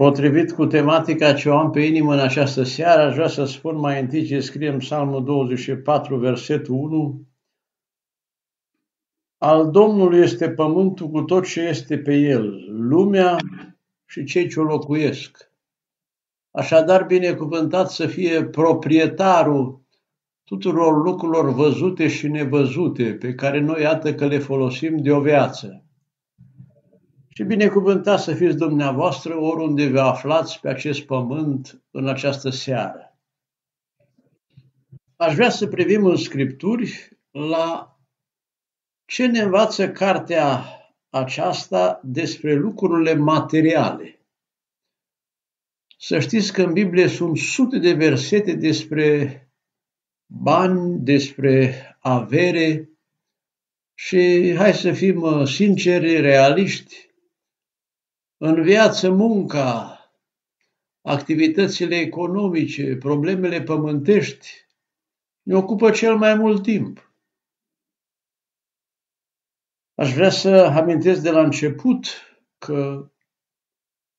Potrivit cu tematica ce o am pe inimă în această seară, aș vrea să spun mai întâi ce scrie în Psalmul 24, versetul 1. Al Domnului este pământul cu tot ce este pe el, lumea și cei ce o locuiesc. Așadar, binecuvântat să fie proprietarul tuturor lucrurilor văzute și nevăzute, pe care noi, iată că le folosim de o viață. Și binecuvântat să fiți dumneavoastră oriunde vă aflați pe acest pământ în această seară. Aș vrea să privim în Scripturi la ce ne învață cartea aceasta despre lucrurile materiale. Să știți că în Biblie sunt sute de versete despre bani, despre avere și hai să fim uh, sinceri, realiști, în viață munca, activitățile economice, problemele pământești ne ocupă cel mai mult timp. Aș vrea să amintesc de la început că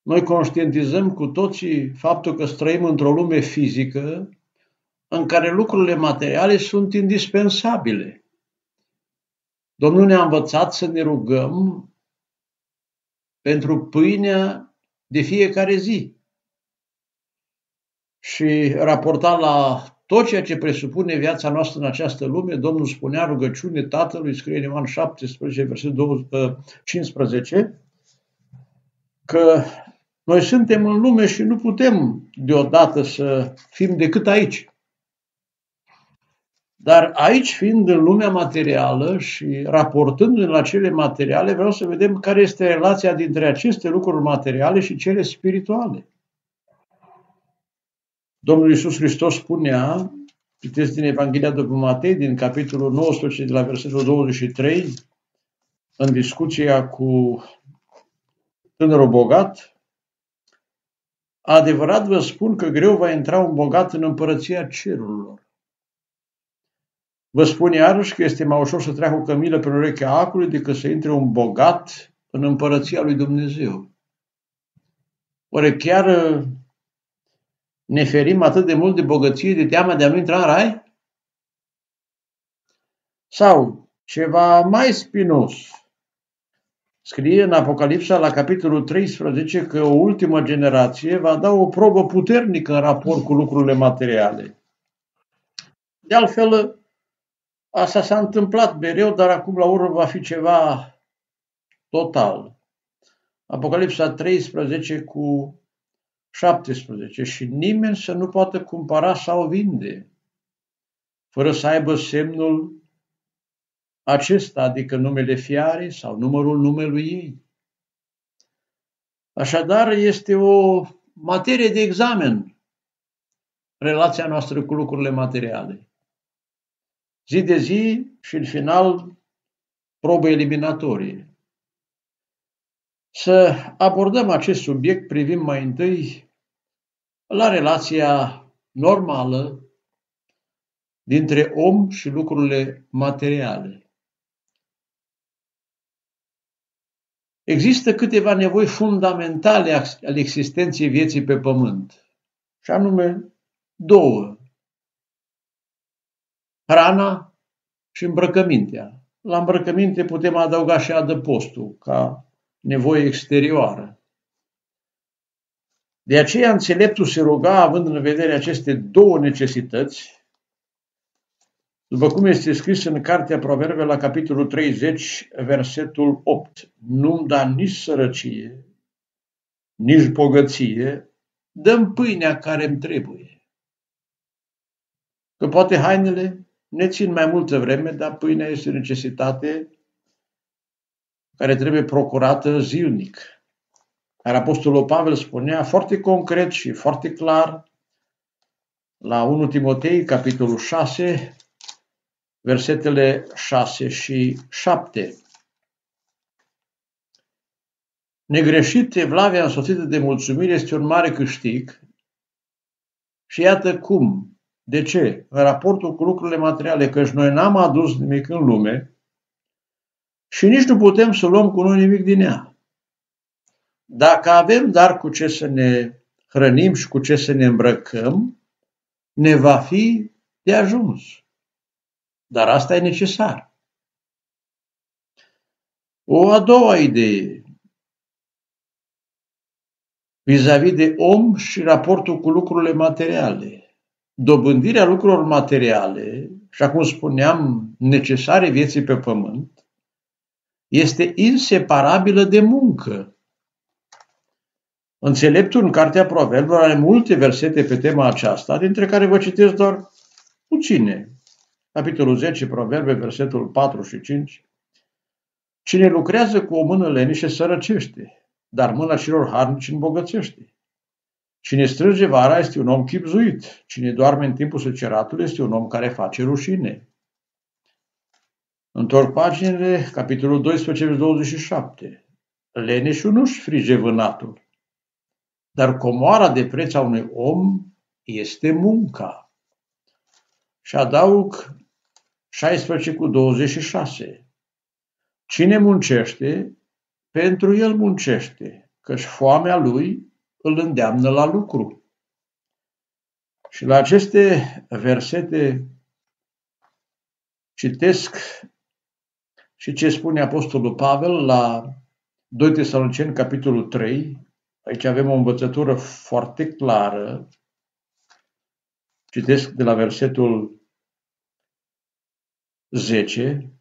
noi conștientizăm cu toții faptul că trăim într-o lume fizică în care lucrurile materiale sunt indispensabile. Domnul ne-a învățat să ne rugăm pentru pâinea de fiecare zi. Și raportat la tot ceea ce presupune viața noastră în această lume, Domnul spunea rugăciune Tatălui, scrie în Ioan 17, versetul 15, că noi suntem în lume și nu putem deodată să fim decât aici. Dar aici, fiind în lumea materială și raportându-ne la cele materiale, vreau să vedem care este relația dintre aceste lucruri materiale și cele spirituale. Domnul Iisus Hristos spunea, citesc din Evanghelia după Matei, din capitolul 19, de la versetul 23, în discuția cu tânărul bogat, adevărat vă spun că greu va intra un bogat în împărăția cerurilor. Vă spun iarăși că este mai ușor să treacă o cămilă pe urechea acului decât să intre un bogat în împărăția lui Dumnezeu. Oare chiar uh, ne ferim atât de mult de bogăție, de teama de a nu intra în rai? Sau ceva mai spinos. Scrie în Apocalipsa la capitolul 13 că o ultimă generație va da o probă puternică în raport cu lucrurile materiale. De altfel, Asta s-a întâmplat mereu, dar acum la urmă va fi ceva total. Apocalipsa 13 cu 17. Și nimeni să nu poată cumpăra sau vinde, fără să aibă semnul acesta, adică numele fiare sau numărul numelui ei. Așadar, este o materie de examen relația noastră cu lucrurile materiale zi de zi și în final probă eliminatorie. Să abordăm acest subiect privim mai întâi la relația normală dintre om și lucrurile materiale. Există câteva nevoi fundamentale ale existenței vieții pe pământ, și anume două hrana și îmbrăcămintea. La îmbrăcăminte putem adăuga și adăpostul ca nevoie exterioară. De aceea înțeleptul se ruga, având în vedere aceste două necesități, după cum este scris în Cartea Proverbe la capitolul 30, versetul 8, nu-mi da nici sărăcie, nici bogăție, dăm pâinea care îmi trebuie. Că poate hainele ne țin mai multă vreme, dar pâinea este o necesitate care trebuie procurată zilnic. Iar Apostolul Pavel spunea foarte concret și foarte clar la 1 Timotei, capitolul 6, versetele 6 și 7. Negreșit, evlavia însoțită de mulțumire este un mare câștig și iată cum de ce? În raportul cu lucrurile materiale, căci noi n-am adus nimic în lume și nici nu putem să luăm cu noi nimic din ea. Dacă avem dar cu ce să ne hrănim și cu ce să ne îmbrăcăm, ne va fi de ajuns. Dar asta e necesar. O a doua idee vis-a-vis de om și raportul cu lucrurile materiale. Dobândirea lucrurilor materiale, și acum spuneam, necesare vieții pe pământ, este inseparabilă de muncă. Înțeleptul în Cartea Proverbelor are multe versete pe tema aceasta, dintre care vă citesc doar puține. Capitolul 10, Proverbe, versetul 4 și 5. Cine lucrează cu o mână lenișe sărăcește, dar mâna celor harnici îmbogățește. Cine strânge vara este un om chipzuit. Cine doarme în timpul seceratului este un om care face rușine. Întorc paginile, capitolul 12, 27. Leneșul nu-și frige vânatul, dar comoara de preț a unui om este munca. Și adaug 16 cu 26. Cine muncește, pentru el muncește, căci foamea lui îl îndeamnă la lucru. Și la aceste versete citesc și ce spune Apostolul Pavel la 2 Tesaloniceni, capitolul 3. Aici avem o învățătură foarte clară. Citesc de la versetul 10.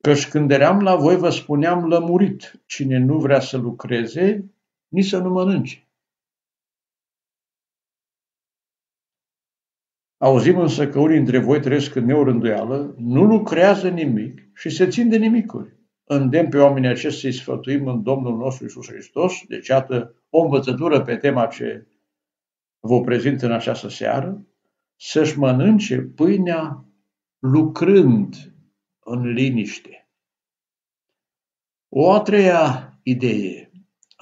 Căci când eram la voi vă spuneam lămurit, cine nu vrea să lucreze, nici să nu mănânce. Auzim însă că unii dintre voi trăiesc în neorânduială, nu lucrează nimic și se țin de nimicuri. Îndemn pe oamenii aceștia să-i sfătuim în Domnul nostru Isus Hristos, deci iată o învățătură pe tema ce vă prezint în această seară, să-și mănânce pâinea lucrând în liniște. O a treia idee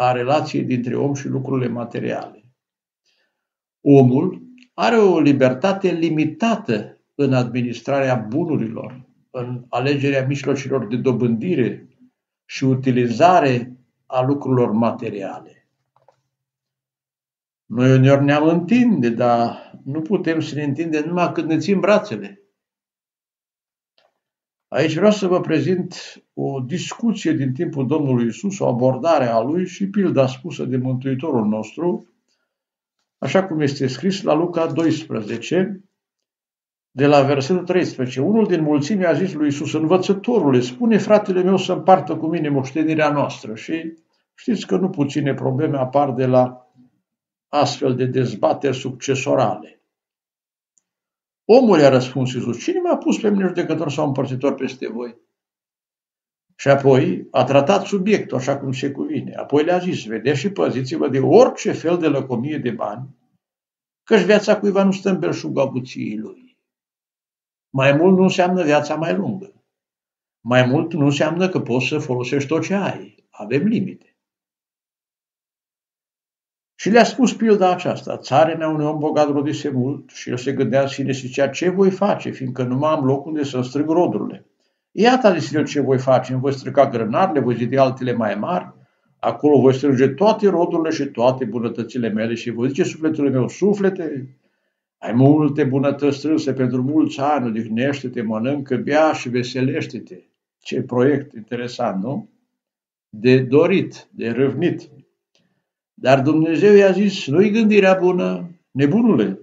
a relației dintre om și lucrurile materiale. Omul are o libertate limitată în administrarea bunurilor, în alegerea mijlocilor de dobândire și utilizare a lucrurilor materiale. Noi uneori ne-am întinde, dar nu putem să ne întindem numai când ne țin brațele. Aici vreau să vă prezint o discuție din timpul Domnului Isus, o abordare a lui și pilda spusă de Mântuitorul nostru, așa cum este scris la Luca 12, de la versetul 13. Unul din mulțime a zis lui Isus, învățătorule, spune fratele meu să împartă cu mine moștenirea noastră. Și știți că nu puține probleme apar de la astfel de dezbateri succesorale. Omul i-a răspuns Iisus, cine m-a pus pe mine judecător sau împărțitor peste voi? Și apoi a tratat subiectul așa cum se cuvine. Apoi le-a zis, vedeți și păziți-vă de orice fel de lăcomie de bani, căci viața cuiva nu stă în belșugul abuției lui. Mai mult nu înseamnă viața mai lungă. Mai mult nu înseamnă că poți să folosești tot ce ai. Avem limite. Și le-a spus pilda aceasta. Țarenea unui om bogat rodise mult și el se gândea în sine și zicea, ce voi face, fiindcă nu mai am loc unde să strâng rodurile. Iată, a zis el, ce voi face, îmi voi strica grănarele, voi zidi altele mai mari, acolo voi strânge toate rodurile și toate bunătățile mele și voi zice sufletele meu, suflete, ai multe bunătăți strânse pentru mulți ani, odihnește-te, mănâncă, bea și veselește-te. Ce proiect interesant, nu? De dorit, de râvnit. Dar Dumnezeu i-a zis, nu-i gândirea bună, nebunule.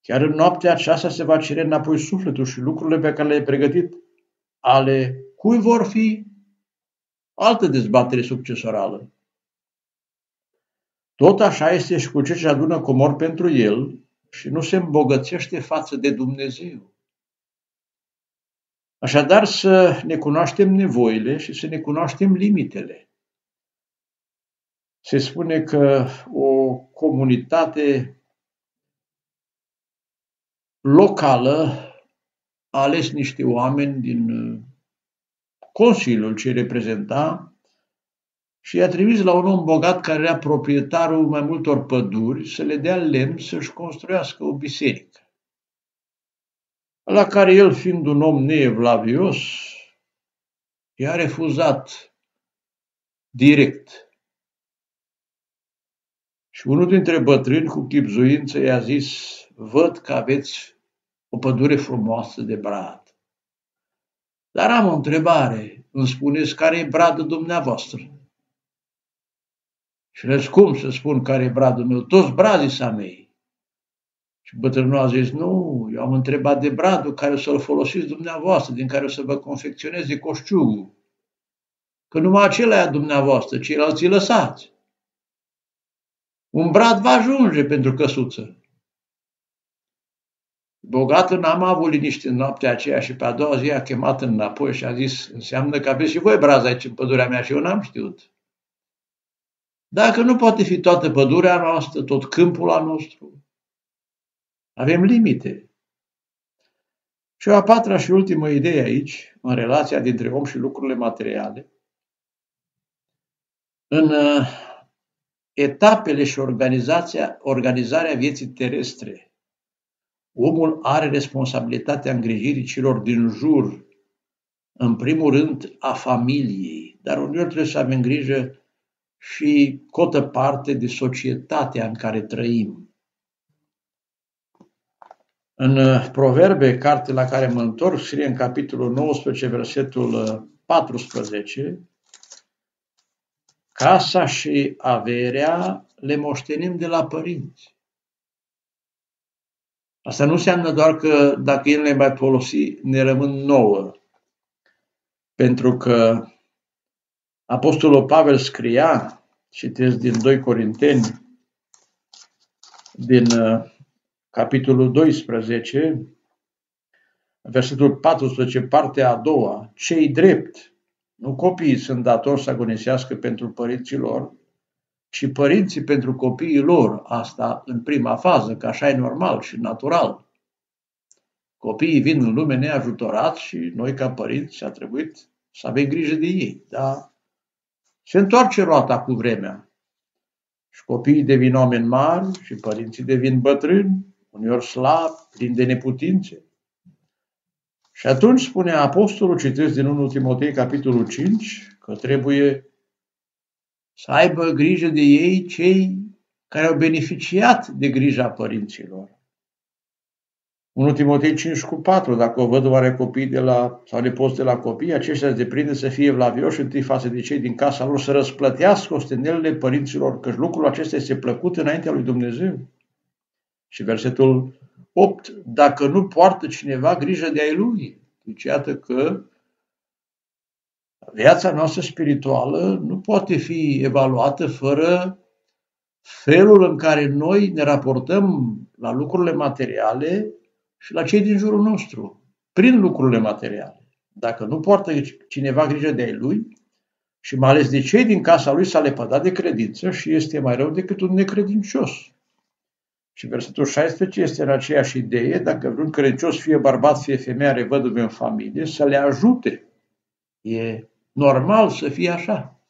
Chiar în noaptea aceasta se va cere înapoi sufletul și lucrurile pe care le-ai pregătit ale cui vor fi altă dezbatere succesorală. Tot așa este și cu ce ce adună comor pentru el și nu se îmbogățește față de Dumnezeu. Așadar să ne cunoaștem nevoile și să ne cunoaștem limitele se spune că o comunitate locală a ales niște oameni din uh, Consiliul ce reprezenta și i-a trimis la un om bogat care era proprietarul mai multor păduri să le dea lemn să-și construiască o biserică. La care el, fiind un om neevlavios, i-a refuzat direct Și unul dintre bătrâni cu chipzuință i-a zis, văd că aveți o pădure frumoasă de brad. Dar am o întrebare, îmi spuneți care e bradul dumneavoastră? Și le cum să spun care e bradul meu? Toți bradii sa mei. Și bătrânul a zis, nu, eu am întrebat de bradul care o să-l folosiți dumneavoastră, din care o să vă confecționeze coșciugul. Că numai acela e a dumneavoastră, ceilalți îi lăsați. Un brad va ajunge pentru căsuță. Bogatul n-am avut liniște în noaptea aceea și pe a doua zi a chemat înapoi și a zis, înseamnă că aveți și voi braza aici în pădurea mea și eu n-am știut. Dacă nu poate fi toată pădurea noastră, tot câmpul al nostru, avem limite. Și o a patra și ultimă idee aici, în relația dintre om și lucrurile materiale, în uh, etapele și organizația, organizarea vieții terestre, omul are responsabilitatea îngrijirii celor din jur, în primul rând a familiei, dar uneori trebuie să avem grijă și cotă parte de societatea în care trăim. În uh, Proverbe, carte la care mă întorc, scrie în capitolul 19, versetul 14, uh, Casa și averea le moștenim de la părinți. Asta nu înseamnă doar că dacă el le mai folosi, ne rămân nouă. Pentru că Apostolul Pavel scria, citesc din 2 Corinteni, din uh, capitolul 12, versetul 14, partea a doua, cei drept, nu copiii sunt datori să agonisească pentru părinții lor, ci părinții pentru copiii lor, asta în prima fază, că așa e normal și natural. Copiii vin în lume neajutorați și noi ca părinți a trebuit să avem grijă de ei. Da? Se întoarce roata cu vremea. Și copiii devin oameni mari și părinții devin bătrâni, uneori slabi, plini de neputințe. Și atunci spune Apostolul, citesc din 1 Timotei, capitolul 5, că trebuie să aibă grijă de ei cei care au beneficiat de grija părinților. 1 Timotei 5 cu 4, dacă o văd oare copii de la, sau poți de la copii, aceștia se deprinde să fie vlavioși întâi față de cei din casa lor, să răsplătească ostenelele părinților, căci lucrul acesta este plăcut înaintea lui Dumnezeu. Și versetul 8. Dacă nu poartă cineva grijă de ai lui. Deci iată că viața noastră spirituală nu poate fi evaluată fără felul în care noi ne raportăm la lucrurile materiale și la cei din jurul nostru, prin lucrurile materiale. Dacă nu poartă cineva grijă de ai lui, și mai ales de cei din casa lui s-a lepădat de credință și este mai rău decât un necredincios. Și versetul 16 este în aceeași idee, dacă vreun credincios, fie bărbat, fie femeie, are văduve în familie, să le ajute. E normal să fie așa.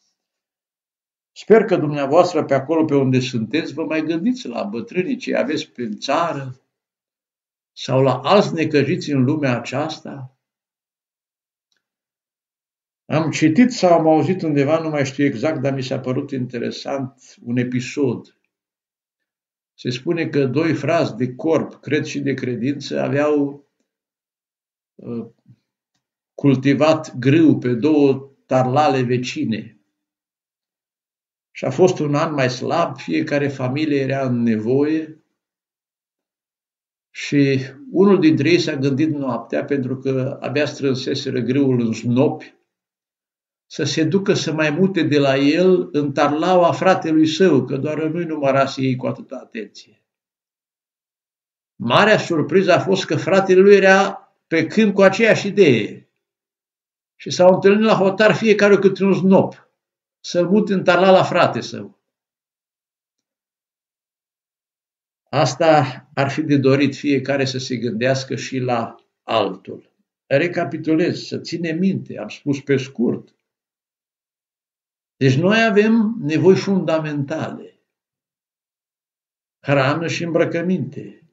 Sper că dumneavoastră pe acolo pe unde sunteți vă mai gândiți la bătrânii ce aveți pe țară sau la alți necăjiți în lumea aceasta. Am citit sau am auzit undeva, nu mai știu exact, dar mi s-a părut interesant un episod se spune că doi frați de corp, cred și de credință, aveau uh, cultivat grâu pe două tarlale vecine. Și a fost un an mai slab, fiecare familie era în nevoie și unul dintre ei s-a gândit noaptea, pentru că abia strânseseră grâul în snopi, să se ducă să mai mute de la el în tarlaua fratelui său, că doar nu-i numărase ei cu atâta atenție. Marea surpriză a fost că fratele lui era pe câmp cu aceeași idee și s-au întâlnit la hotar fiecare câte un snop să-l mute în tarla la frate său. Asta ar fi de dorit fiecare să se gândească și la altul. Recapitulez, să ține minte, am spus pe scurt, deci noi avem nevoi fundamentale. Hrană și îmbrăcăminte.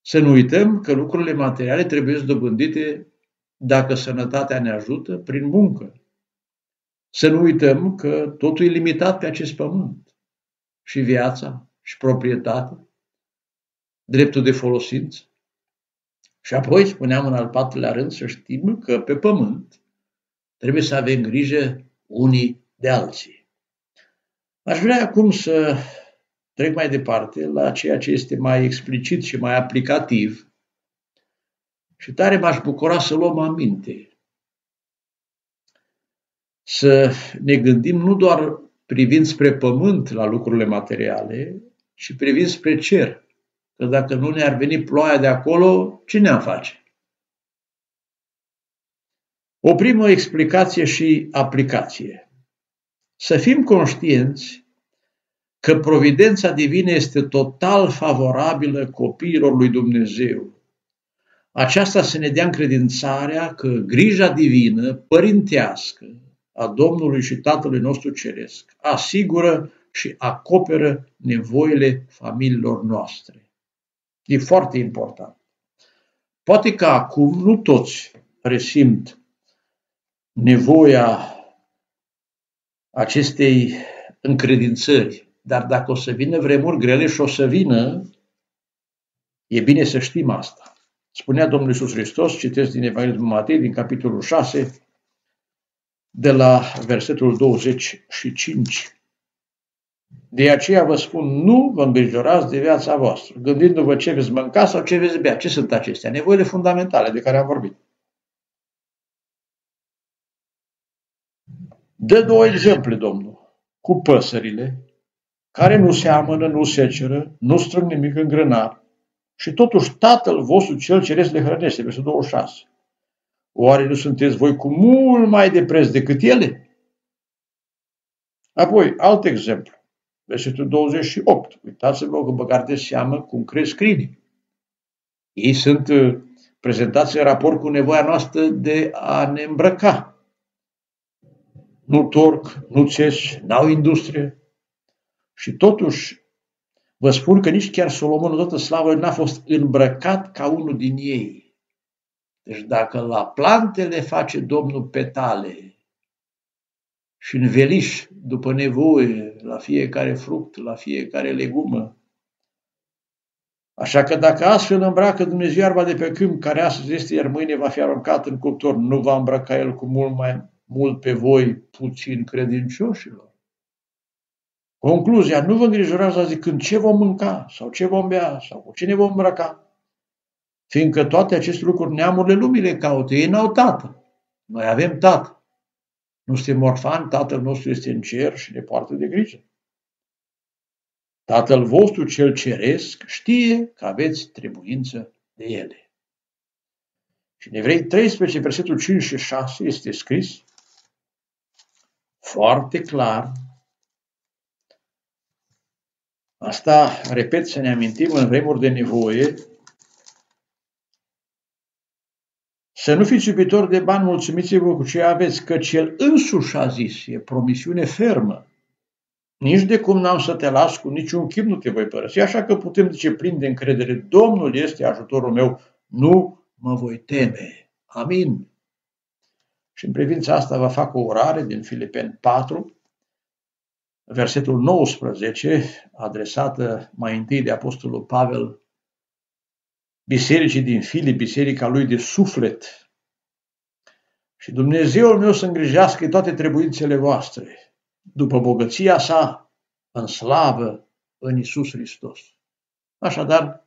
Să nu uităm că lucrurile materiale trebuie dobândite, dacă sănătatea ne ajută, prin muncă. Să nu uităm că totul e limitat pe acest pământ. și viața și proprietatea, dreptul de folosință. Și apoi, spuneam în al patrulea rând, să știm că pe pământ trebuie să avem grijă unii de alții. Aș vrea acum să trec mai departe la ceea ce este mai explicit și mai aplicativ și tare m-aș bucura să luăm aminte. Să ne gândim nu doar privind spre pământ la lucrurile materiale, ci privind spre cer. Că dacă nu ne-ar veni ploaia de acolo, ce ne-am face? O primă explicație și aplicație. Să fim conștienți că providența divină este total favorabilă copiilor lui Dumnezeu. Aceasta să ne dea încredințarea că grija divină, părintească, a Domnului și Tatălui nostru Ceresc asigură și acoperă nevoile familiilor noastre. E foarte important. Poate că acum nu toți resimt nevoia acestei încredințări, dar dacă o să vină vremuri grele și o să vină, e bine să știm asta. Spunea Domnul Iisus Hristos, citesc din Evanghelia Matei, din capitolul 6, de la versetul 25. De aceea vă spun, nu vă îngrijorați de viața voastră, gândindu-vă ce veți mânca sau ce veți bea. Ce sunt acestea? Nevoile fundamentale de care am vorbit. Dă două exemple, Domnul, cu păsările, care nu se amănă, nu seceră, nu strâng nimic în grănar, și totuși Tatăl vostru cel ceresc le hrănește, versetul 26. Oare nu sunteți voi cu mult mai de preț decât ele? Apoi, alt exemplu, versetul 28. Uitați-vă că băgați de seamă cum cresc crinii. Ei sunt uh, prezentați în raport cu nevoia noastră de a ne îmbrăca. Nu torc, nu țes, n-au industrie. Și totuși, vă spun că nici chiar Solomon, toată slavă, n-a fost îmbrăcat ca unul din ei. Deci dacă la plante le face Domnul petale și înveliș după nevoie la fiecare fruct, la fiecare legumă, Așa că dacă astfel îmbracă Dumnezeu iarba de pe câmp, care astăzi este, iar mâine va fi aruncat în cuptor, nu va îmbrăca El cu mult mai mult pe voi, puțin credincioșilor. Concluzia, nu vă îngrijorați zicând ce vom mânca, sau ce vom bea, sau cu cine vom îmbrăca. Fiindcă toate aceste lucruri neamurile lumii le caută. Ei n-au tată. Noi avem tată. Nu suntem orfani, tatăl nostru este în cer și ne poartă de grijă. Tatăl vostru cel ceresc știe că aveți trebuință de ele. Și în Evrei 13, versetul 5 și 6 este scris foarte clar. Asta, repet, să ne amintim în vremuri de nevoie, Să nu fiți iubitori de bani, mulțumiți-vă cu ce aveți, că cel însuși a zis, e promisiune fermă. Nici de cum n-am să te las, cu niciun chip nu te voi părăsi, așa că putem zice plin de încredere, Domnul este ajutorul meu, nu mă voi teme. Amin. Și în privința asta vă fac o urare din Filipeni 4, versetul 19, adresată mai întâi de Apostolul Pavel bisericii din Filip, biserica lui de suflet. Și Dumnezeul meu să îngrijească toate trebuințele voastre, după bogăția sa, în slavă, în Isus Hristos. Așadar,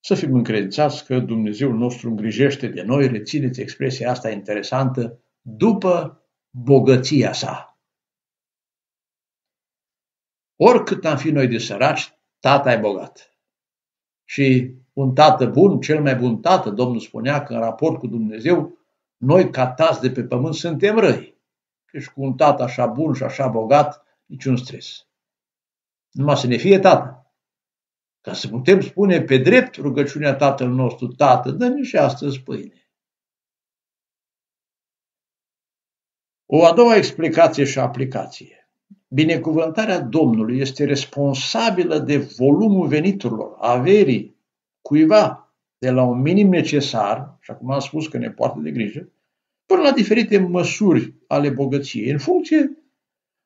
să fim încredințați că Dumnezeul nostru îngrijește de noi, rețineți expresia asta interesantă, după bogăția sa. Oricât am fi noi de săraci, tata e bogat. Și un tată bun, cel mai bun tată, Domnul spunea că în raport cu Dumnezeu, noi ca tați de pe pământ suntem răi. Deci cu un tată așa bun și așa bogat, niciun stres. Numai să ne fie tată. Ca să putem spune pe drept rugăciunea Tatăl nostru, Tată, dă-ne și astăzi pâine. O a doua explicație și aplicație. Binecuvântarea Domnului este responsabilă de volumul veniturilor, averii, cuiva de la un minim necesar, și acum am spus că ne poartă de grijă, până la diferite măsuri ale bogăției, în funcție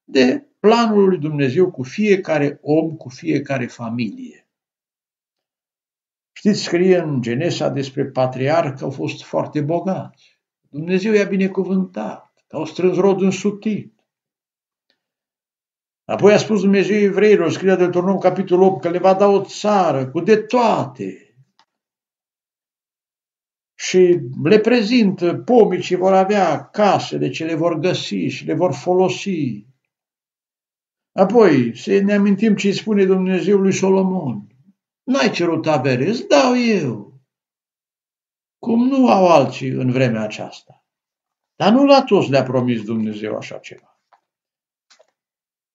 de planul lui Dumnezeu cu fiecare om, cu fiecare familie. Știți, scrie în Genesa despre patriarh că au fost foarte bogați. Dumnezeu i-a binecuvântat, că au strâns rod însutit. Apoi a spus Dumnezeu evreilor, scrie de Turnom capitolul 8, că le va da o țară cu de toate. Și le prezintă pomii ce vor avea, casele ce le vor găsi și le vor folosi. Apoi să ne amintim ce îi spune Dumnezeu lui Solomon. N-ai cerut avere, îți dau eu. Cum nu au alții în vremea aceasta. Dar nu la toți le-a promis Dumnezeu așa ceva.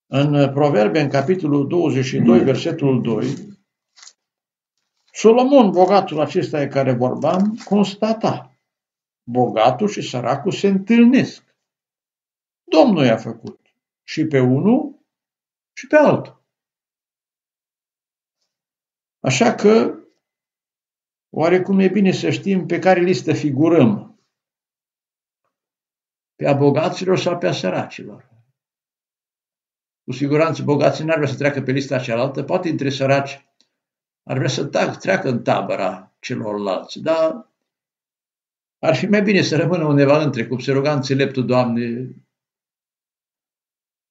În Proverbe, în capitolul 22, versetul 2, Solomon, bogatul acesta de care vorbeam, constata. Bogatul și săracul se întâlnesc. Domnul i-a făcut și pe unul și pe altul. Așa că, oarecum e bine să știm pe care listă figurăm. Pe a bogaților sau pe a săracilor. Cu siguranță bogații n-ar vrea să treacă pe lista cealaltă, poate între săraci ar vrea să treacă în tabăra celorlalți, dar ar fi mai bine să rămână undeva între, cum se ruga înțeleptul, Doamne,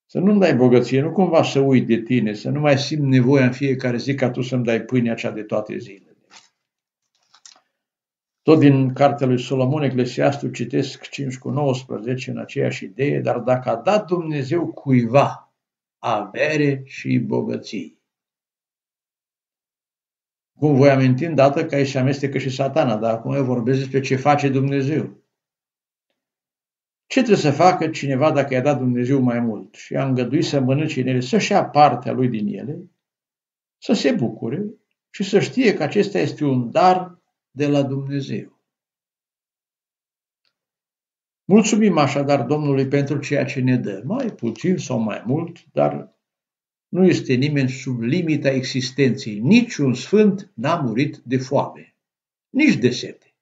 să nu-mi dai bogăție, nu cumva să uit de tine, să nu mai simt nevoia în fiecare zi ca tu să-mi dai pâinea cea de toate zilele. Tot din cartea lui Solomon Eclesiastul citesc 5 cu 19 în aceeași idee, dar dacă a dat Dumnezeu cuiva avere și bogății. Cum voi aminti îndată că aici se amestecă și satana, dar acum eu vorbesc despre ce face Dumnezeu. Ce trebuie să facă cineva dacă i-a dat Dumnezeu mai mult și a îngăduit să mănânce în ele, să-și ia partea lui din ele, să se bucure și să știe că acesta este un dar de la Dumnezeu. Mulțumim așadar Domnului pentru ceea ce ne dă, mai puțin sau mai mult, dar nu este nimeni sub limita existenței. Niciun sfânt n-a murit de foame, nici de sete.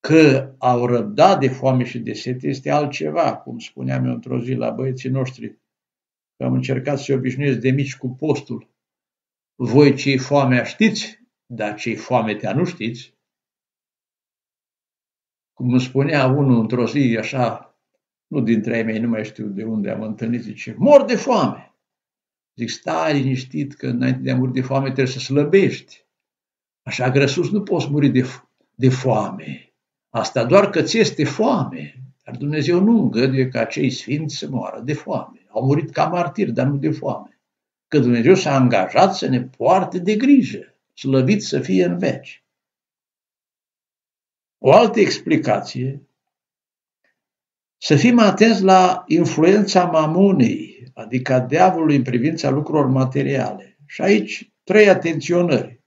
Că au răbdat de foame și de sete este altceva, cum spuneam eu într-o zi la băieții noștri, că am încercat să se obișnuiesc de mici cu postul. Voi cei foamea știți, dar cei foame te nu știți. Cum îmi spunea unul într-o zi, așa, nu dintre ei mei, nu mai știu de unde am întâlnit, zice, mor de foame. Zic, stai liniștit că înainte de a muri de foame trebuie să slăbești. Așa grăsus nu poți muri de, de foame. Asta doar că ți este foame. Dar Dumnezeu nu îngăduie ca cei sfinți să moară de foame. Au murit ca martiri, dar nu de foame. Că Dumnezeu s-a angajat să ne poarte de grijă, slăvit să fie în veci. O altă explicație, să fim atenți la influența mamonei, adică a diavolului în privința lucrurilor materiale. Și aici trei atenționări.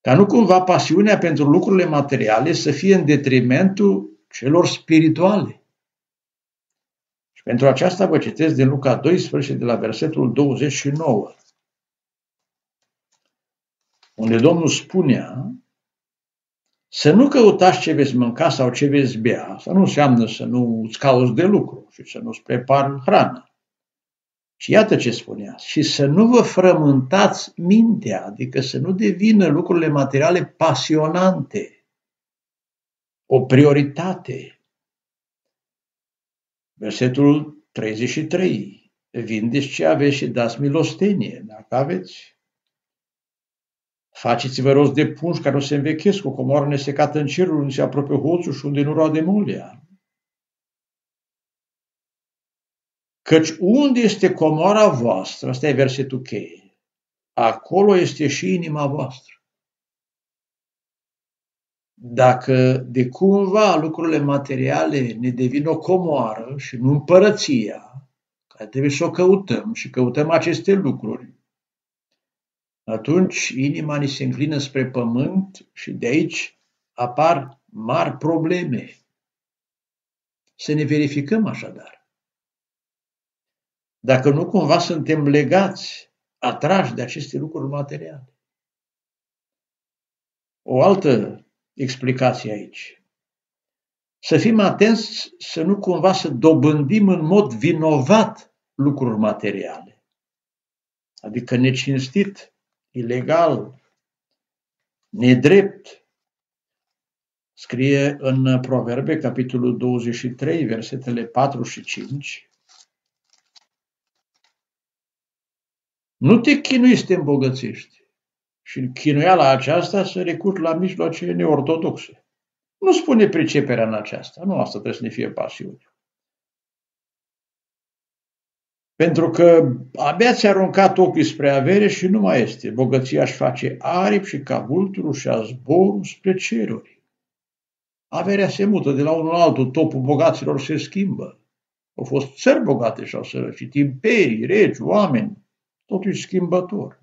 Ca nu cumva pasiunea pentru lucrurile materiale să fie în detrimentul celor spirituale. Și pentru aceasta vă citesc din Luca 12, de la versetul 29, unde Domnul spunea să nu căutați ce veți mânca sau ce veți bea. Asta nu înseamnă să nu îți cauți de lucru și să nu-ți prepari hrană. Și iată ce spunea. Și să nu vă frământați mintea, adică să nu devină lucrurile materiale pasionante, o prioritate. Versetul 33. Vindeți ce aveți și dați milostenie, dacă aveți. Faceți-vă rost de pungi care nu se învechesc, o comoară nesecată în cerul, unde se apropie hoțul și unde nu roade mulia. Căci unde este comoara voastră, asta e versetul cheie, acolo este și inima voastră. Dacă de cumva lucrurile materiale ne devin o comoară și nu împărăția, care trebuie să o căutăm și căutăm aceste lucruri, atunci inima ni se înclină spre pământ și de aici apar mari probleme. Să ne verificăm așadar. Dacă nu cumva suntem legați, atrași de aceste lucruri materiale. O altă explicație aici. să fim atenți să nu cumva să dobândim în mod vinovat lucruri materiale. Adică necinstit, ilegal, nedrept. Scrie în Proverbe, capitolul 23, versetele 4 și 5. Nu te chinui să te îmbogățești. Și în chinuiala aceasta să recurgi la mijloace neortodoxe. Nu spune priceperea în aceasta. Nu asta trebuie să ne fie pasiune. Pentru că abia ți-a aruncat ochii spre avere și nu mai este. Bogăția își face aripi și ca vulturul și a zborul spre ceruri. Averea se mută de la unul la altul, topul bogaților se schimbă. Au fost țări bogate și au sărăcit, imperii, regi, oameni, totul e schimbător.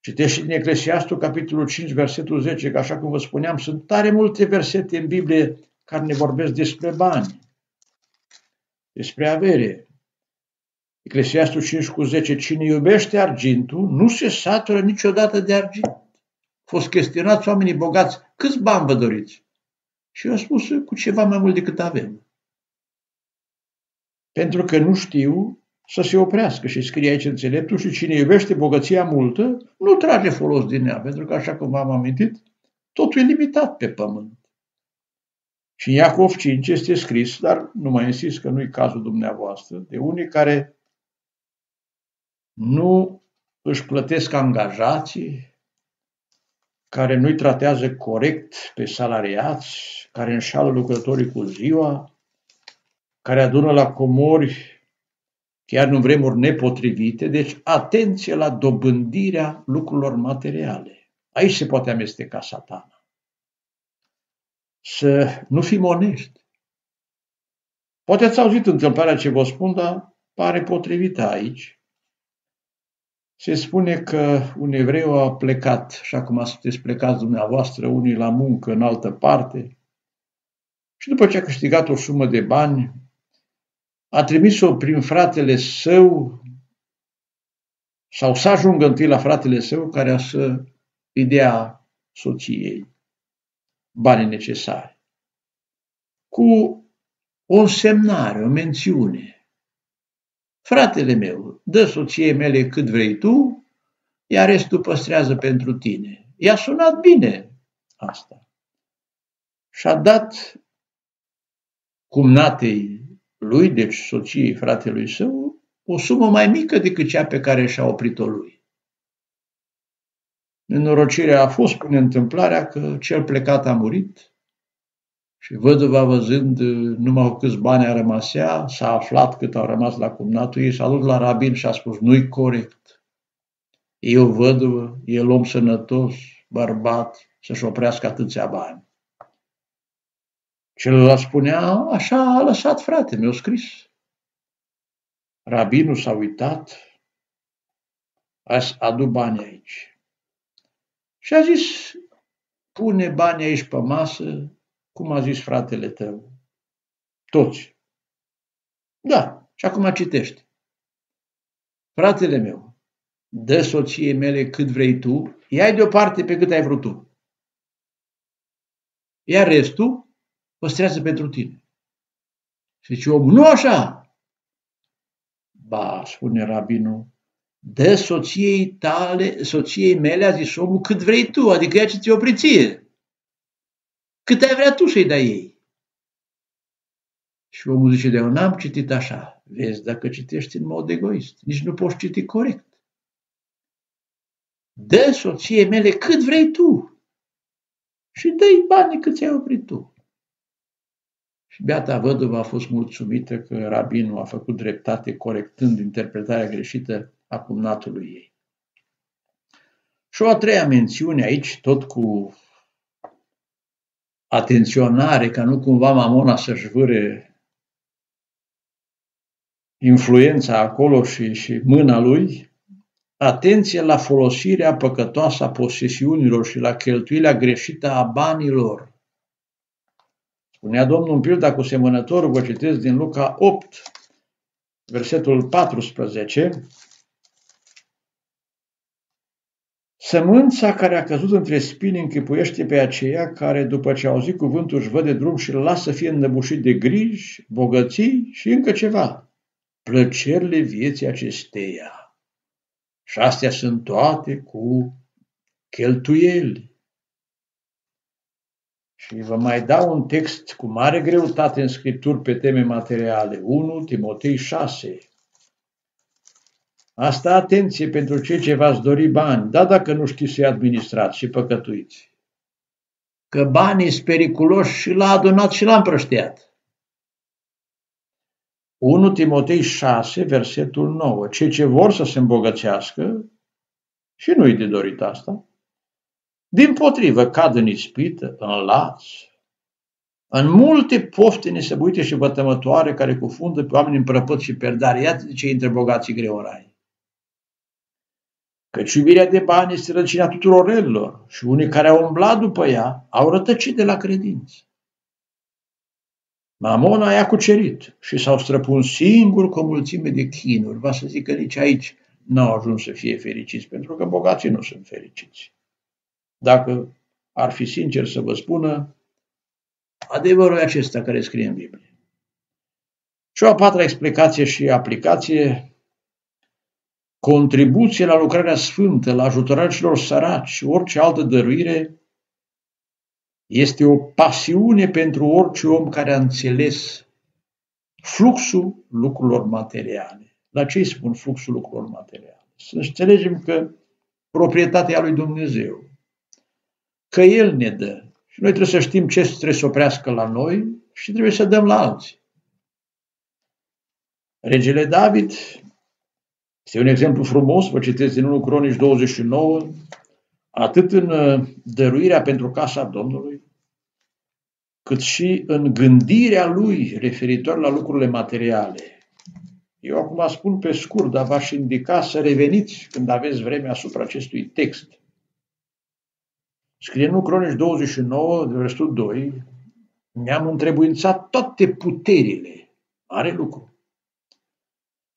Citește din Eclesiastul, capitolul 5, versetul 10, că așa cum vă spuneam, sunt tare multe versete în Biblie care ne vorbesc despre bani, despre avere. Eclesiastul 5 cu 10, cine iubește argintul, nu se satură niciodată de argint. Au fost chestionați oamenii bogați, câți bani vă doriți? Și eu am spus, cu ceva mai mult decât avem. Pentru că nu știu să se oprească și scrie aici înțeleptul și cine iubește bogăția multă nu trage folos din ea, pentru că așa cum v-am amintit, totul e limitat pe pământ. Și în Iacov 5 este scris, dar nu mai insist că nu-i cazul dumneavoastră, de unii care nu își plătesc angajații, care nu-i tratează corect pe salariați, care înșală lucrătorii cu ziua, care adună la comori chiar în vremuri nepotrivite, deci atenție la dobândirea lucrurilor materiale. Aici se poate amesteca satana. Să nu fim onești. Poate ați auzit întâmplarea ce vă spun, dar pare potrivită aici. Se spune că un evreu a plecat, și acum sunteți plecați dumneavoastră, unii la muncă în altă parte, și după ce a câștigat o sumă de bani, a trimis-o prin fratele său sau să ajungă întâi la fratele său care să îi dea soției banii necesari. Cu o semnare, o mențiune. Fratele meu, dă soției mele cât vrei tu, iar restul păstrează pentru tine. I-a sunat bine asta. Și-a dat cumnatei lui, deci soției fratelui său, o sumă mai mică decât cea pe care și-a oprit-o lui. Nenorocirea a fost prin întâmplarea că cel plecat a murit și văduva văzând numai câți bani a rămas ea, s-a aflat cât au rămas la cumnatul ei, s-a dus la rabin și a spus, nu-i corect. E o văduvă, e om sănătos, bărbat, să-și oprească atâția bani. Celălalt spunea, așa a lăsat frate, mi-a scris. Rabinul s-a uitat, a adu bani aici. Și a zis, pune bani aici pe masă, cum a zis fratele tău. Toți. Da, și acum citește. Fratele meu, dă soției mele cât vrei tu, ia deoparte pe cât ai vrut tu. Iar restul păstrează pentru tine. Și zice omul, nu așa! Ba, spune rabinul, dă soției tale, soției mele, a zis omul, cât vrei tu, adică ea ce ți-o priție. Cât ai vrea tu să-i dai ei. Și omul zice, de eu n-am citit așa. Vezi, dacă citești în mod egoist, nici nu poți citi corect. Dă soției mele cât vrei tu și dă-i banii cât ți-ai oprit tu. Și beata văduvă a fost mulțumită că rabinul a făcut dreptate corectând interpretarea greșită a cumnatului ei. Și o a treia mențiune aici, tot cu atenționare, ca nu cumva mamona să-și vâre influența acolo și, și mâna lui, atenție la folosirea păcătoasă a posesiunilor și la cheltuirea greșită a banilor. Spunea Domnul în pilda cu semănătorul, vă citesc din Luca 8, versetul 14, Sămânța care a căzut între spini închipuiește pe aceea care, după ce au auzit cuvântul, își văd drum și îl lasă să fie înnăbușit de griji, bogății și încă ceva. Plăcerile vieții acesteia. Și astea sunt toate cu cheltuieli. Și vă mai dau un text cu mare greutate în scripturi pe teme materiale. 1 Timotei 6. Asta atenție pentru cei ce v-ați dori bani, da dacă nu știți să-i administrați și păcătuiți. Că banii sunt periculoși și l-a adunat și l-a împrăștiat. 1 Timotei 6, versetul 9. Cei ce vor să se îmbogățească, și nu-i de dorit asta, din potrivă cad în ispită, în laț, în multe pofte nesăbuite și vătămătoare care cufundă pe oameni în prăpăt și perdare. Iată de ce intră bogații greu în rai. Căci iubirea de bani este răcina tuturor relilor și unii care au umblat după ea au rătăcit de la credință. Mamona i-a cucerit și s-au străpuns singur cu o mulțime de chinuri. Va să zic că nici aici n-au ajuns să fie fericiți, pentru că bogații nu sunt fericiți. Dacă ar fi sincer să vă spună, adevărul acesta care scrie în Biblie. Și o a patra explicație și aplicație contribuție la lucrarea sfântă, la ajutorarea celor săraci și orice altă dăruire este o pasiune pentru orice om care a înțeles fluxul lucrurilor materiale. La ce îi spun fluxul lucrurilor materiale? Să înțelegem că proprietatea lui Dumnezeu, că El ne dă și noi trebuie să știm ce trebuie să oprească la noi și trebuie să dăm la alții. Regele David este un exemplu frumos, vă citesc din 1 Cronici 29, atât în uh, dăruirea pentru casa Domnului, cât și în gândirea lui referitor la lucrurile materiale. Eu acum spun pe scurt, dar v-aș indica să reveniți când aveți vreme asupra acestui text. Scrie în Cronici 29, de versetul 2, mi-am întrebuințat toate puterile. Are lucru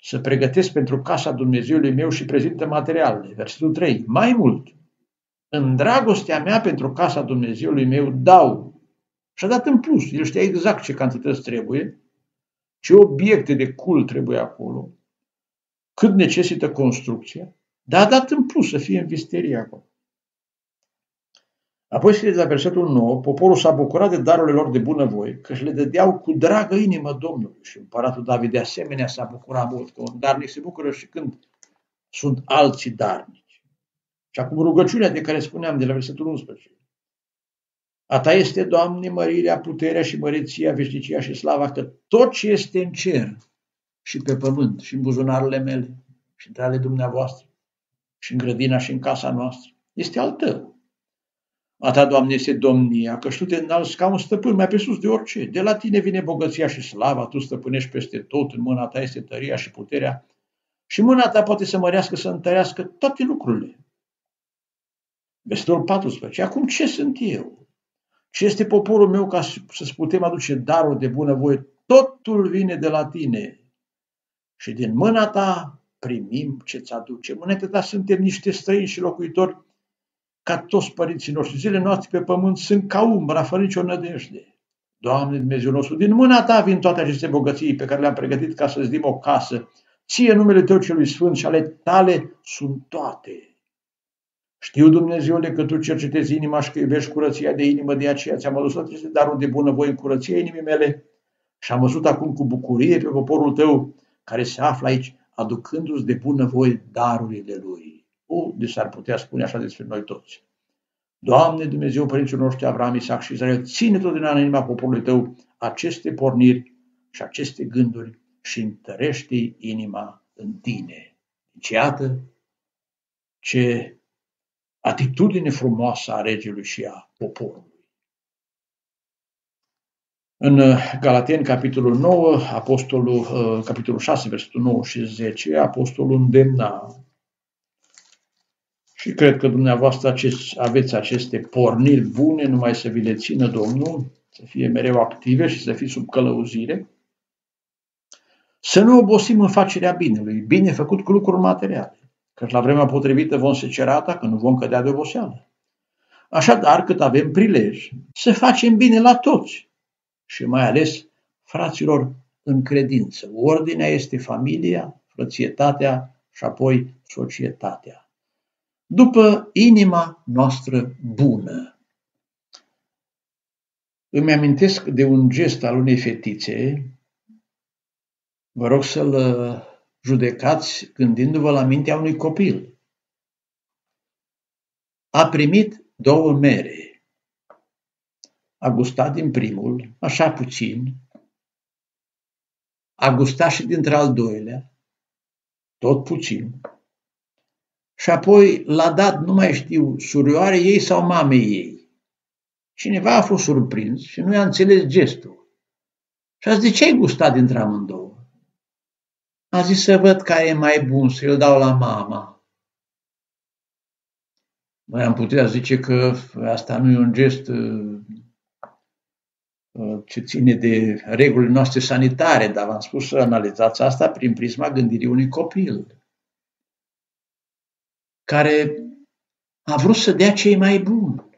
să pregătesc pentru casa Dumnezeului meu și prezintă materialele. Versetul 3. Mai mult, în dragostea mea pentru casa Dumnezeului meu dau. Și a dat în plus. El știa exact ce cantități trebuie, ce obiecte de cult trebuie acolo, cât necesită construcția, dar a dat în plus să fie în visterie acolo. Apoi scrie de la versetul 9, poporul s-a bucurat de darurile lor de bunăvoie, că și le dădeau cu dragă inimă Domnului. Și împăratul David de asemenea s-a bucurat mult, că un darnic se bucură și când sunt alții darnici. Și acum rugăciunea de care spuneam de la versetul 11. A ta este, Doamne, mărirea, puterea și măreția, veșnicia și slava, că tot ce este în cer și pe pământ și în buzunarele mele și între ale dumneavoastră și în grădina și în casa noastră este al tău a ta, Doamne, este domnia, că Tu te înalți ca un stăpân mai pe sus de orice. De la Tine vine bogăția și slava, Tu stăpânești peste tot, în mâna Ta este tăria și puterea și mâna Ta poate să mărească, să întărească toate lucrurile. Versetul 14. Acum ce sunt eu? Ce este poporul meu ca să-ți putem aduce darul de bunăvoie? Totul vine de la Tine și din mâna Ta primim ce-ți aduce. Mâna Ta suntem niște străini și locuitori ca toți părinții noștri. Zilele noastre pe pământ sunt ca umbra, fără nicio nădejde. Doamne Dumnezeu nostru, din mâna Ta vin toate aceste bogății pe care le-am pregătit ca să-ți dim o casă. Ție numele Tău celui Sfânt și ale Tale sunt toate. Știu, Dumnezeule, că Tu cercetezi inima și că iubești curăția de inimă, de aceea ți-am adus aceste daruri de bunăvoie în curăția inimii mele și am văzut acum cu bucurie pe poporul Tău care se află aici, aducându-ți de bunăvoie darurile Lui. O, de s-ar putea spune așa despre noi toți. Doamne Dumnezeu, părinții noștri Avram, Isaac și Israel, ține tot din inima poporului tău aceste porniri și aceste gânduri și întărește inima în tine. Deci iată ce atitudine frumoasă a regelui și a poporului. În Galateni, capitolul 9, apostolul, uh, capitolul 6, versetul 9 și 10, apostolul îndemna și cred că dumneavoastră acest, aveți aceste porniri bune, numai să vi le țină Domnul, să fie mereu active și să fiți sub călăuzire. Să nu obosim în facerea binelui, bine făcut cu lucruri materiale. că la vremea potrivită vom secerata, că nu vom cădea de oboseală. Așadar, cât avem prilej, să facem bine la toți și mai ales fraților în credință. Ordinea este familia, frățietatea și apoi societatea. După inima noastră bună. Îmi amintesc de un gest al unei fetițe, vă rog să-l uh, judecați gândindu-vă la mintea unui copil. A primit două mere. A gustat din primul, așa puțin, a gustat și dintre al doilea, tot puțin, și apoi l-a dat, nu mai știu, surioare ei sau mamei ei. Cineva a fost surprins și nu i-a înțeles gestul. Și a zis, de ce ai gustat dintre amândouă? A zis să văd care e mai bun, să îl dau la mama. Mai am putea zice că asta nu e un gest uh, uh, ce ține de regulile noastre sanitare, dar v-am spus să analizați asta prin prisma gândirii unui copil care a vrut să dea cei mai buni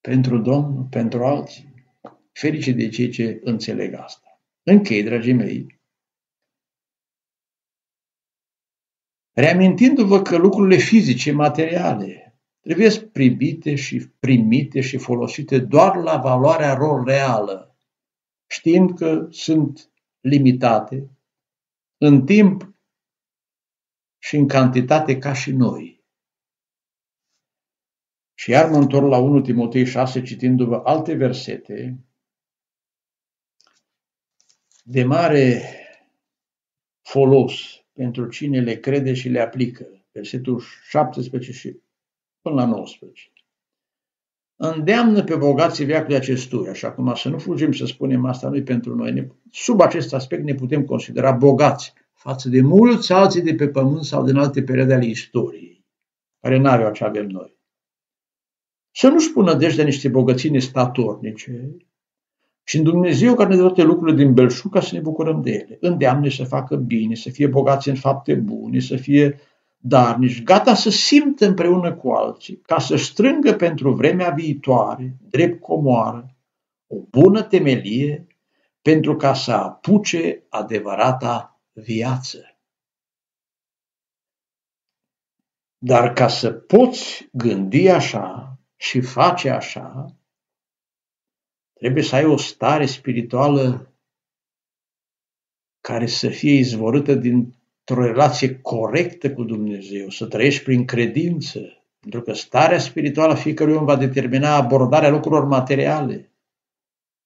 pentru Domnul, pentru alții. Ferice de cei ce înțeleg asta. Închei, dragii mei, reamintindu-vă că lucrurile fizice, materiale, trebuie primite și primite și folosite doar la valoarea lor reală, știind că sunt limitate în timp și în cantitate ca și noi. Și iar mă întorc la 1 Timotei 6, citindu-vă alte versete de mare folos pentru cine le crede și le aplică. Versetul 17 și până la 19. Îndeamnă pe bogații veacului acestuia și acum să nu fugim să spunem asta nu pentru noi. Sub acest aspect ne putem considera bogați față de mulți alții de pe pământ sau din alte perioade ale istoriei, care nu aveau ce avem noi. Să nu-și pună de niște bogății nestatornice și în Dumnezeu care ne dă toate lucrurile din belșug ca să ne bucurăm de ele. Îndeamne să facă bine, să fie bogați în fapte bune, să fie darnici, gata să simtă împreună cu alții, ca să strângă pentru vremea viitoare, drept comoară, o bună temelie pentru ca să apuce adevărata viață. Dar ca să poți gândi așa și face așa, trebuie să ai o stare spirituală care să fie izvorâtă dintr-o relație corectă cu Dumnezeu, să trăiești prin credință, pentru că starea spirituală fiecărui om va determina abordarea lucrurilor materiale.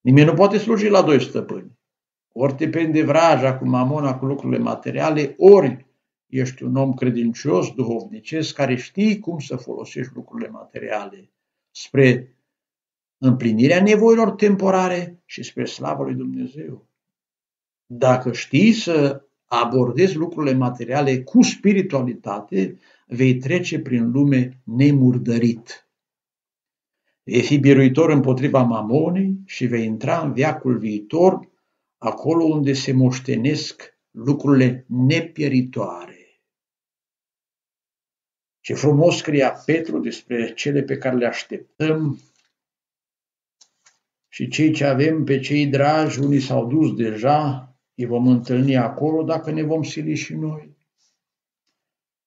Nimeni nu poate sluji la doi stăpâni. Ori te prinde vraja cu mamona, cu lucrurile materiale, ori ești un om credincios, duhovnicesc, care știi cum să folosești lucrurile materiale spre împlinirea nevoilor temporare și spre slavă lui Dumnezeu. Dacă știi să abordezi lucrurile materiale cu spiritualitate, vei trece prin lume nemurdărit. Vei fi biruitor împotriva mamonei și vei intra în viacul viitor acolo unde se moștenesc lucrurile nepieritoare. Ce frumos scria Petru despre cele pe care le așteptăm și cei ce avem pe cei dragi, unii s-au dus deja, îi vom întâlni acolo dacă ne vom sili și noi.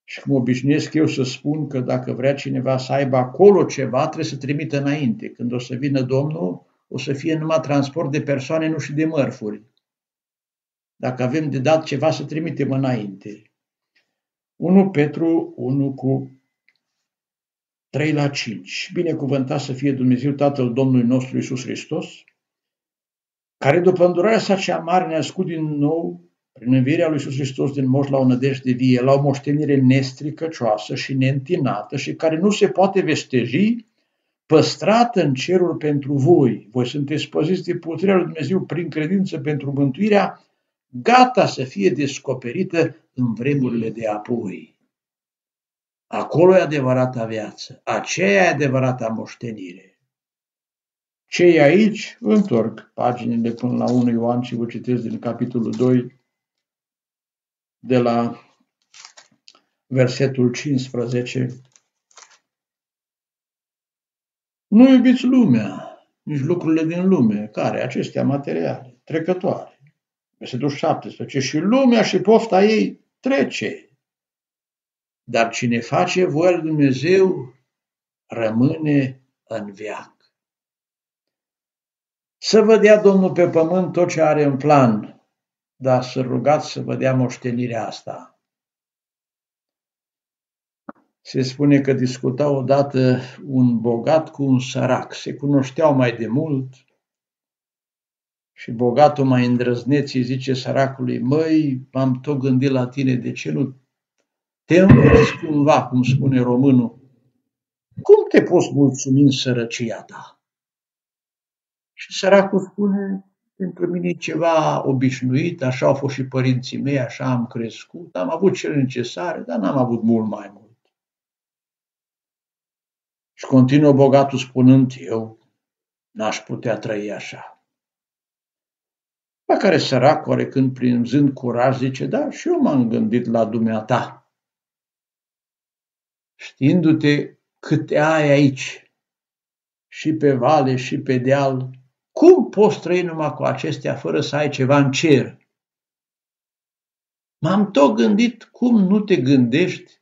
Și cum obișnuiesc eu să spun că dacă vrea cineva să aibă acolo ceva, trebuie să trimită înainte. Când o să vină Domnul, o să fie numai transport de persoane, nu și de mărfuri. Dacă avem de dat ceva, să trimitem înainte. 1 Petru 1 cu 3 la 5. Binecuvântat să fie Dumnezeu Tatăl Domnului nostru Isus Hristos, care după îndurarea sa cea mare ne-a născut din nou prin învierea lui Isus Hristos din moș la o nădejde vie, la o moștenire nestricăcioasă și neîntinată și care nu se poate vesteji, păstrată în cerul pentru voi. Voi sunteți păziți de puterea lui Dumnezeu prin credință pentru mântuirea, gata să fie descoperită în vremurile de apoi. Acolo e adevărata viață, aceea e adevărata moștenire. Cei aici, întorc paginile până la 1 Ioan și vă citesc din capitolul 2, de la versetul 15. Nu iubiți lumea, nici lucrurile din lume, care acestea materiale, trecătoare. Versetul 17. Și lumea și pofta ei trece. Dar cine face voia lui Dumnezeu rămâne în viață. Să vă dea Domnul pe pământ tot ce are în plan, dar să rugați să vă dea moștenirea asta. Se spune că discuta odată un bogat cu un sărac. Se cunoșteau mai de mult și bogatul mai îndrăzneț îi zice săracului, măi, m-am tot gândit la tine, de ce nu te înveți cumva, cum spune românul, cum te poți mulțumi în sărăcia ta? Și săracul spune, pentru mine e ceva obișnuit, așa au fost și părinții mei, așa am crescut, am avut cele necesare, dar n-am avut mult mai mult. Și continuă bogatul spunând, eu n-aș putea trăi așa. La care săracul, când prinzând curaj, zice, da, și eu m-am gândit la dumneata. Știindu-te câte ai aici, și pe vale și pe deal, cum poți trăi numai cu acestea fără să ai ceva în cer? M-am tot gândit cum nu te gândești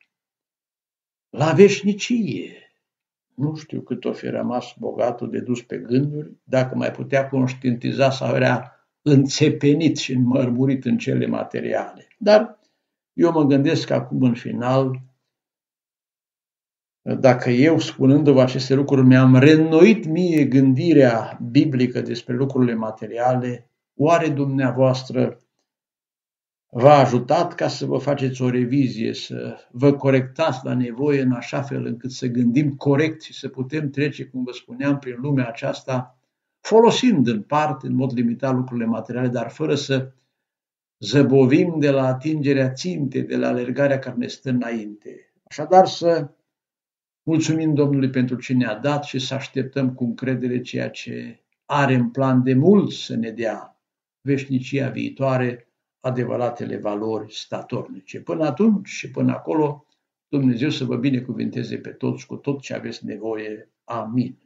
la veșnicie. Nu știu cât o fi rămas bogatul de dus pe gânduri, dacă mai putea conștientiza sau era înțepenit și înmărmurit în cele materiale. Dar eu mă gândesc că acum în final dacă eu, spunându-vă aceste lucruri, mi-am reînnoit mie gândirea biblică despre lucrurile materiale, oare dumneavoastră v-a ajutat ca să vă faceți o revizie, să vă corectați la nevoie în așa fel încât să gândim corect și să putem trece, cum vă spuneam, prin lumea aceasta, folosind în parte, în mod limitat, lucrurile materiale, dar fără să zăbovim de la atingerea țintei, de la alergarea care ne stă înainte. Așadar să Mulțumim Domnului pentru ce ne-a dat și să așteptăm cu încredere ceea ce are în plan de mult să ne dea veșnicia viitoare, adevăratele valori statornice. Până atunci și până acolo, Dumnezeu să vă binecuvinteze pe toți cu tot ce aveți nevoie. Amin.